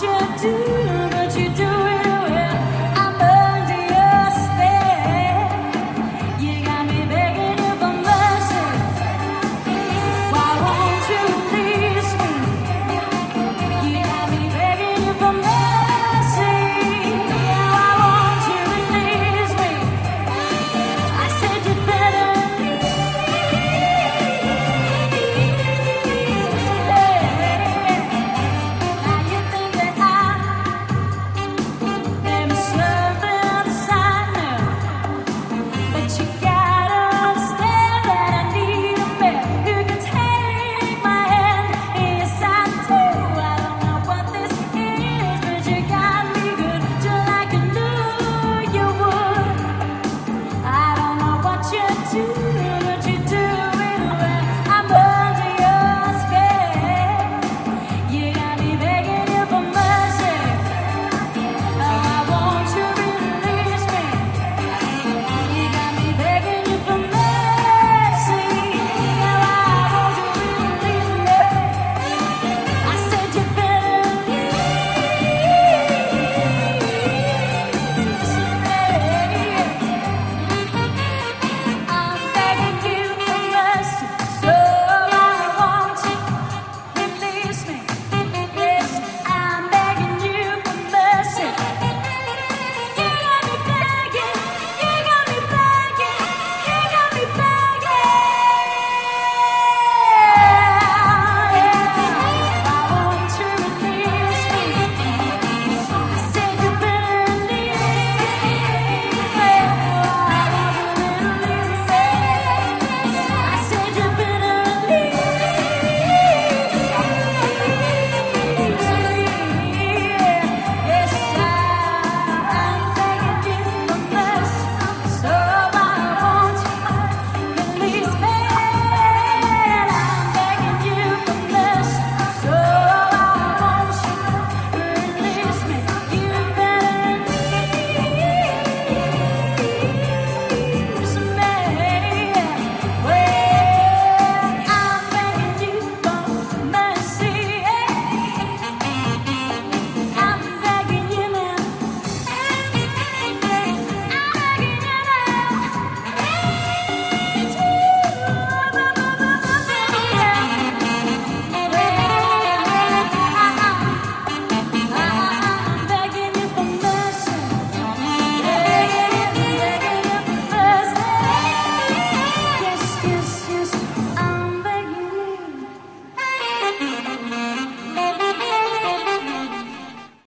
should do. that you get.